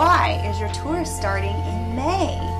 why is your tour starting in May?